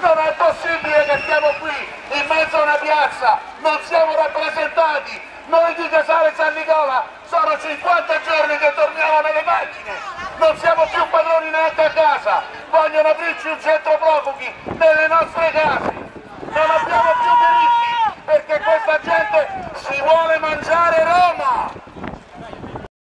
Non è possibile che stiamo qui, in mezzo a una piazza, non siamo rappresentati! Noi di Casale San Nicola sono 50 giorni che torniamo nelle macchine! Non siamo più padroni neanche a casa! Vogliono aprirci un centro profughi nelle nostre case! Non abbiamo più diritti perché